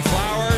flower.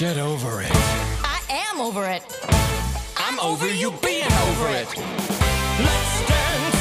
Get over it. I am over it. I'm over you being over it. Let's dance.